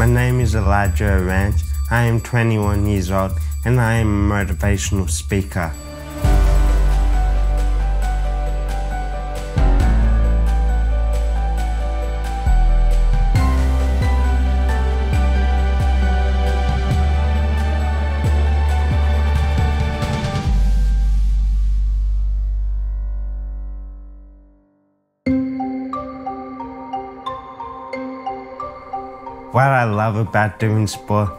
My name is Elijah Arranz. I am 21 years old and I am a motivational speaker. What I love about doing sport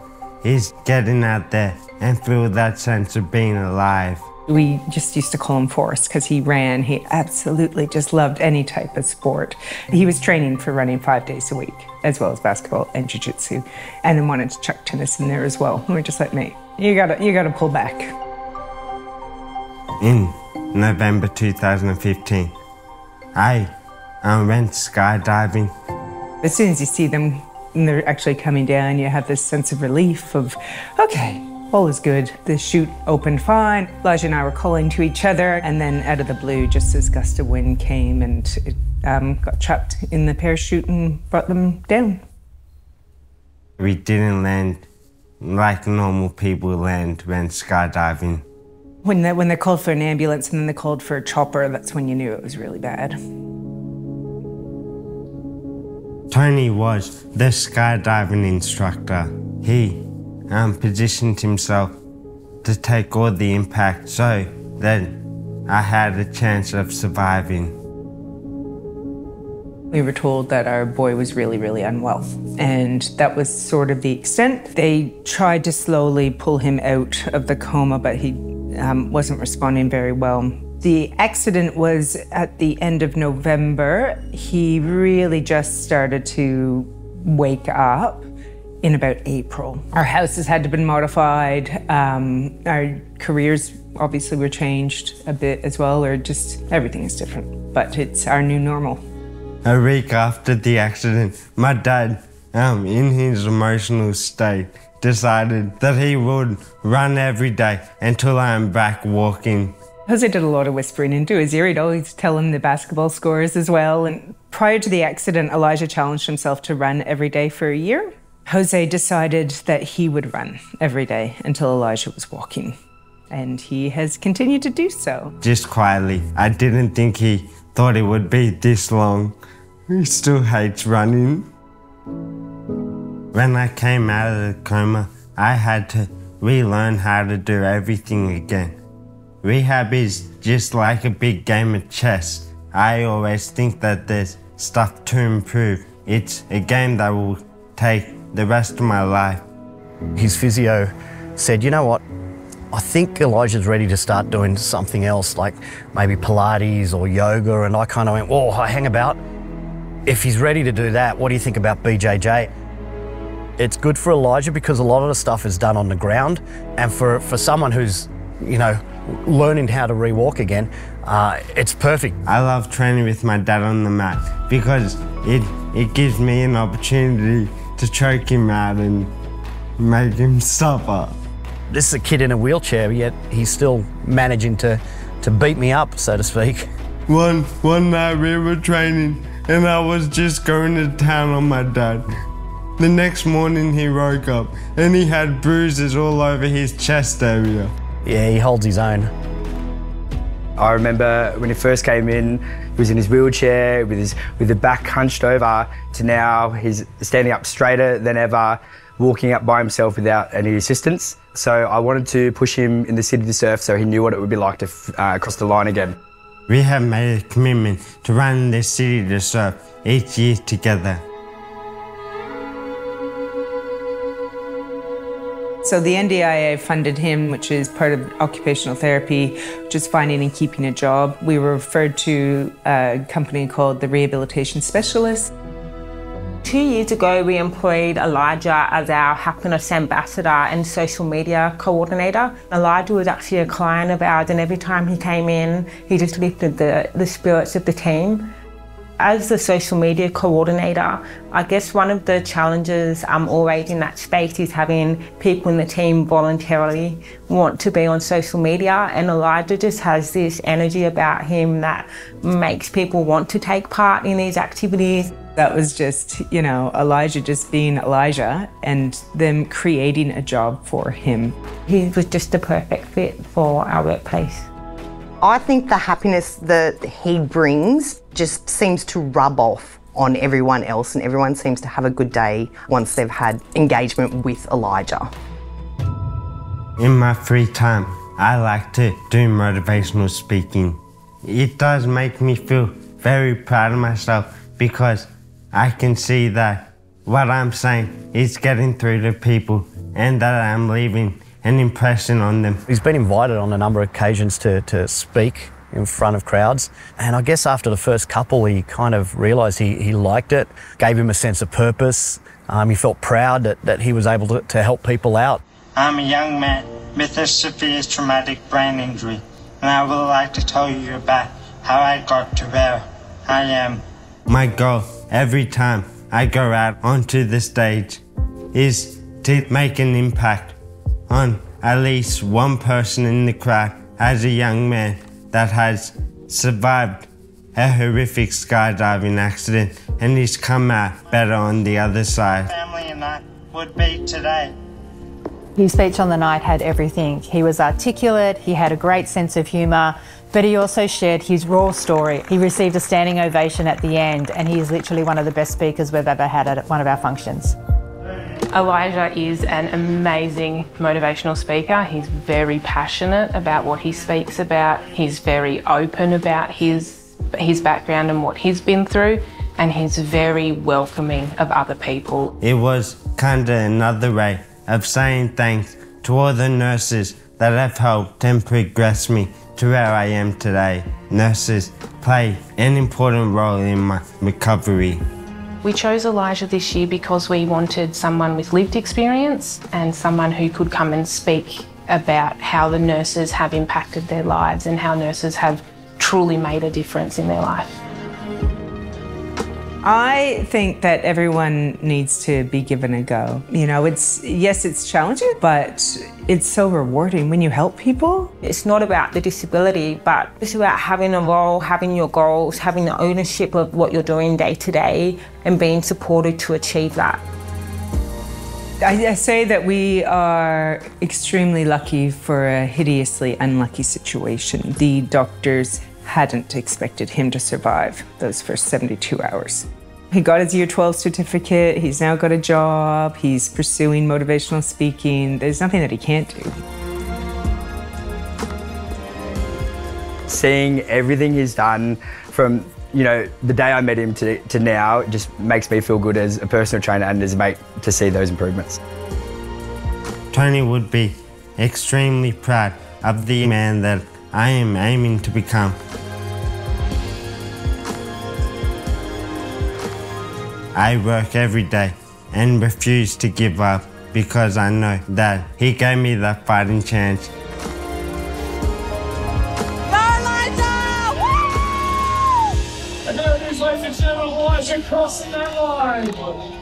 is getting out there and feel that sense of being alive. We just used to call him Forrest because he ran. He absolutely just loved any type of sport. He was training for running five days a week, as well as basketball and jiu-jitsu, and then wanted to chuck tennis in there as well. We were just like, mate, you gotta, you gotta pull back. In November 2015, I um, went skydiving. As soon as you see them and they're actually coming down, you have this sense of relief of, okay, all is good. The chute opened fine. Elijah and I were calling to each other, and then out of the blue, just this gust of wind came and it um, got trapped in the parachute and brought them down. We didn't land like normal people land when skydiving. When they, when they called for an ambulance and then they called for a chopper, that's when you knew it was really bad. Tony was the skydiving instructor. He um, positioned himself to take all the impact so that I had a chance of surviving. We were told that our boy was really, really unwell, and that was sort of the extent. They tried to slowly pull him out of the coma, but he um, wasn't responding very well. The accident was at the end of November. He really just started to wake up in about April. Our houses had to be modified. Um, our careers obviously were changed a bit as well, or just everything is different. But it's our new normal. A week after the accident, my dad, um, in his emotional state, decided that he would run every day until I am back walking. Jose did a lot of whispering into his ear. He'd always tell him the basketball scores as well. And prior to the accident, Elijah challenged himself to run every day for a year. Jose decided that he would run every day until Elijah was walking. And he has continued to do so. Just quietly, I didn't think he thought it would be this long. He still hates running. When I came out of the coma, I had to relearn how to do everything again. Rehab is just like a big game of chess. I always think that there's stuff to improve. It's a game that will take the rest of my life. His physio said, you know what, I think Elijah's ready to start doing something else, like maybe Pilates or yoga. And I kind of went, whoa, I hang about. If he's ready to do that, what do you think about BJJ? It's good for Elijah because a lot of the stuff is done on the ground. And for, for someone who's, you know, learning how to re-walk again, uh, it's perfect. I love training with my dad on the mat because it, it gives me an opportunity to choke him out and make him suffer. This is a kid in a wheelchair, yet he's still managing to, to beat me up, so to speak. One, one night we were training and I was just going to town on my dad. The next morning he woke up and he had bruises all over his chest area. Yeah, he holds his own. I remember when he first came in, he was in his wheelchair with his with the back hunched over to now he's standing up straighter than ever, walking up by himself without any assistance. So I wanted to push him in the city to surf so he knew what it would be like to uh, cross the line again. We have made a commitment to run the city to surf each year together. So the NDIA funded him, which is part of occupational therapy, which is finding and keeping a job. We were referred to a company called the Rehabilitation Specialist. Two years ago, we employed Elijah as our happiness ambassador and social media coordinator. Elijah was actually a client of ours, and every time he came in, he just lifted the, the spirits of the team. As the social media coordinator, I guess one of the challenges I'm always in that space is having people in the team voluntarily want to be on social media. And Elijah just has this energy about him that makes people want to take part in these activities. That was just, you know, Elijah just being Elijah and them creating a job for him. He was just the perfect fit for our workplace. I think the happiness that he brings just seems to rub off on everyone else, and everyone seems to have a good day once they've had engagement with Elijah. In my free time, I like to do motivational speaking. It does make me feel very proud of myself because I can see that what I'm saying is getting through to people and that I'm leaving an impression on them. He's been invited on a number of occasions to, to speak in front of crowds. And I guess after the first couple, he kind of realised he, he liked it, gave him a sense of purpose. Um, he felt proud that, that he was able to, to help people out. I'm a young man with a severe traumatic brain injury, and I would like to tell you about how I got to where I am. My goal every time I go out onto the stage is to make an impact on at least one person in the crowd as a young man that has survived a horrific skydiving accident and he's come out better on the other side. Family and I would be today. His speech on the night had everything. He was articulate, he had a great sense of humour, but he also shared his raw story. He received a standing ovation at the end, and he is literally one of the best speakers we've ever had at one of our functions. Elijah is an amazing motivational speaker. He's very passionate about what he speaks about. He's very open about his, his background and what he's been through, and he's very welcoming of other people. It was kind of another way of saying thanks to all the nurses that have helped and progressed me to where I am today. Nurses play an important role in my recovery. We chose Elijah this year because we wanted someone with lived experience and someone who could come and speak about how the nurses have impacted their lives and how nurses have truly made a difference in their life. I think that everyone needs to be given a go. You know, it's yes, it's challenging, but it's so rewarding when you help people. It's not about the disability, but it's about having a role, having your goals, having the ownership of what you're doing day to day, and being supported to achieve that. I, I say that we are extremely lucky for a hideously unlucky situation. The doctors hadn't expected him to survive those first 72 hours. He got his year 12 certificate, he's now got a job, he's pursuing motivational speaking. There's nothing that he can't do. Seeing everything he's done from you know, the day I met him to, to now just makes me feel good as a personal trainer and as a mate to see those improvements. Tony would be extremely proud of the man that I am aiming to become. I work every day and refuse to give up because I know that he gave me that fighting chance. I know there's like a general crossing that line.